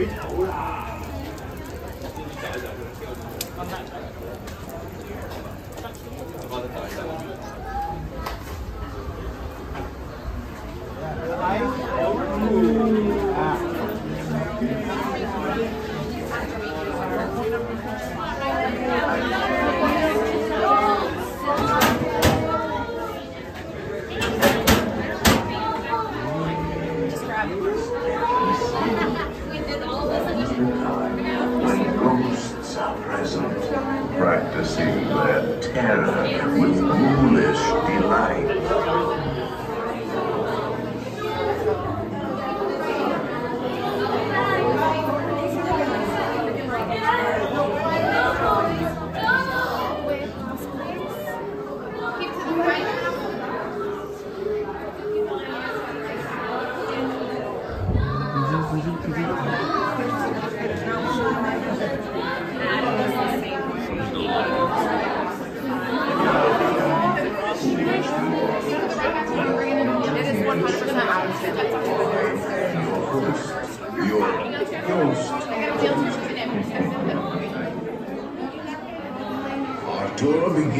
回头啦你找一找这个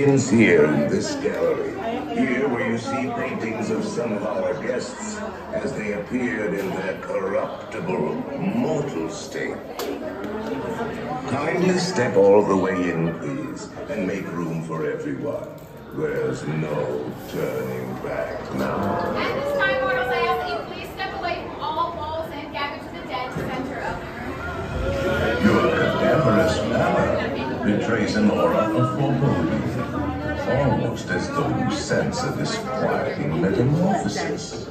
begins here in this gallery. Here where you see paintings of some of our guests as they appeared in their corruptible, mortal state. Kindly step all the way in, please, and make room for everyone. There's no turning back now. At this time, mortals, I ask that you please step away from all walls and gather to the dead center of the room. Your cadaverous manner betrays an aura of foreboding, almost as though you sense a disquieting metamorphosis.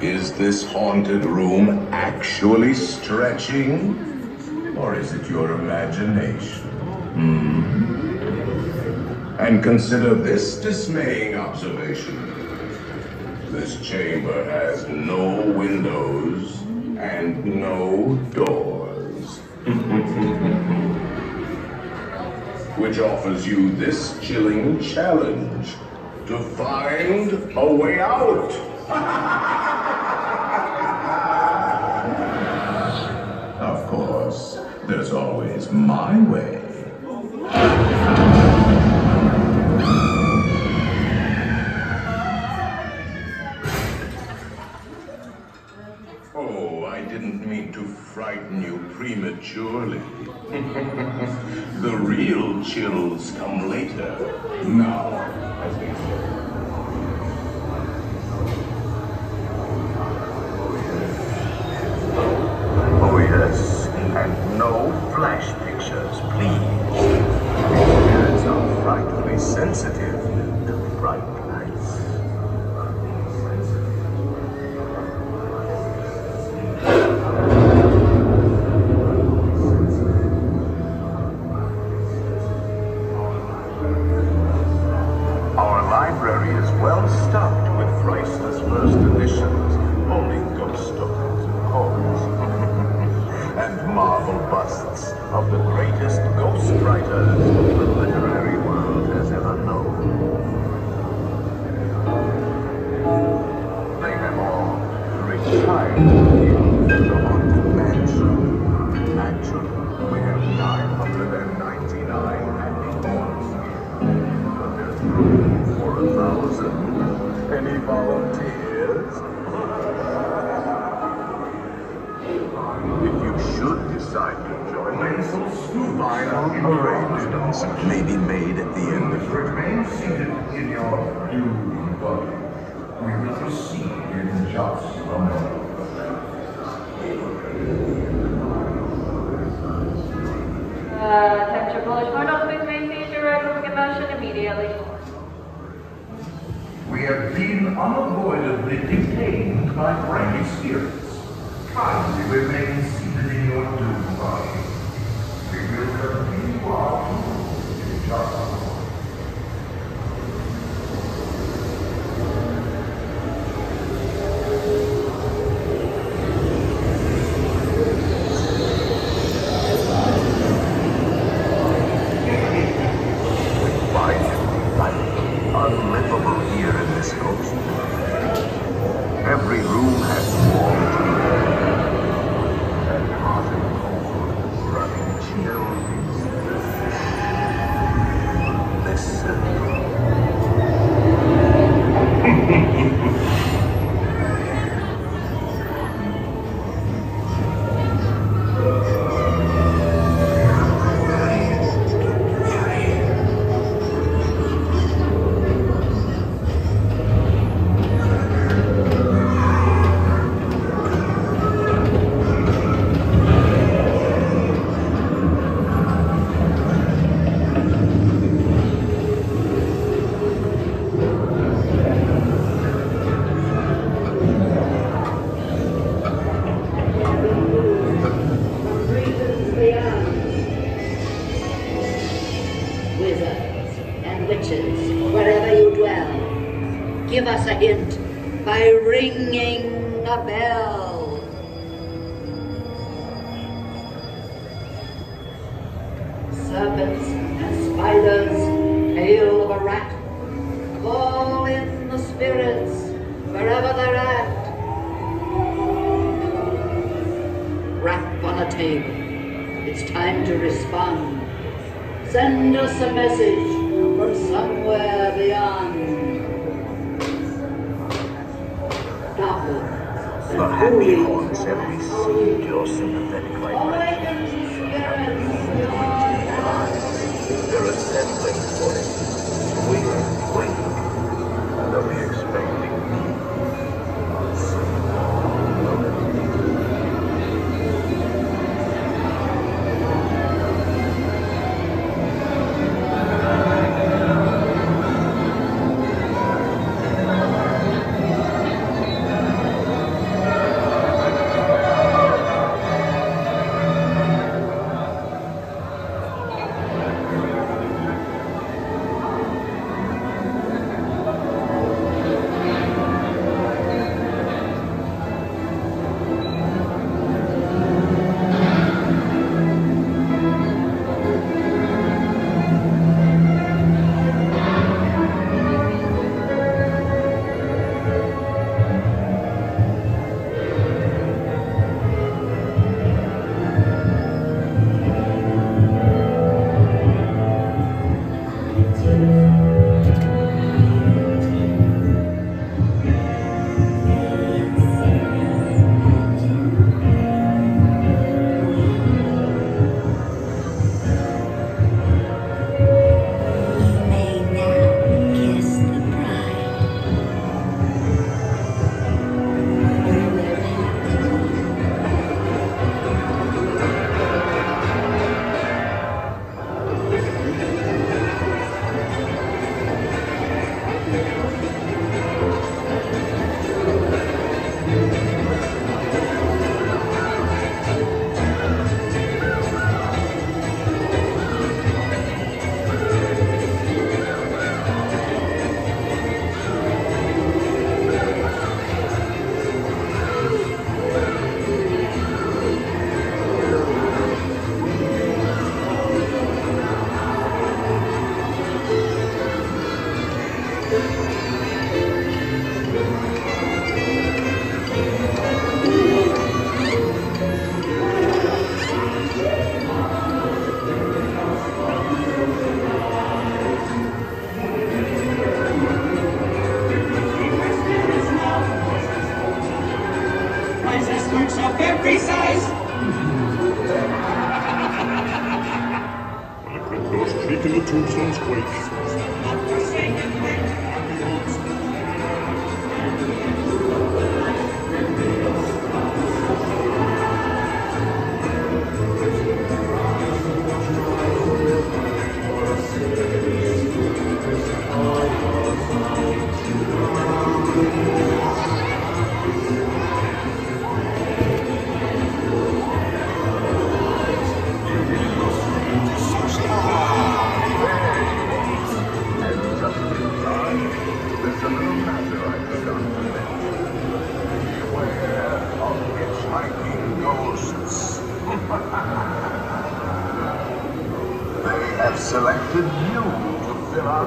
Is this haunted room actually stretching? Or is it your imagination? Hmm? And consider this dismaying observation. This chamber has no windows and no doors. Which offers you this chilling challenge to find a way out. of course, there's always my way. Oh, I didn't mean to frighten you prematurely. the real chills come later. Now, should decide to join us, final arrangements may be made at the end of the Remain seated in your doom buggy. We will proceed in just a moment. Uh, temperature bullish mortals, please maintain your right moving motion immediately. We have been unavoidably detained by friendly spirits. Kindly remain seated in your doom buggy. Will continue our in just witches, wherever you dwell. Give us a hint by ringing a bell. Serpents and spiders, tail of a rat, call in the spirits wherever they're at. Rap on a table. It's time to respond. Send us a message from somewhere beyond. Doppel. The happy horns have received your sympathetic vibration.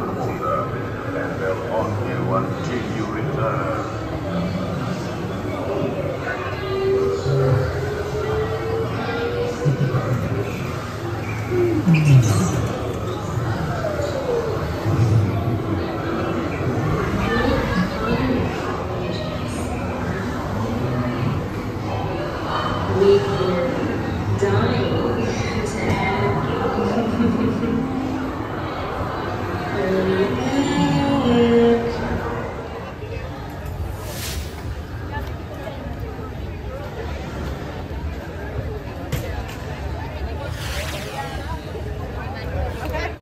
on earth and will you until you return. Thank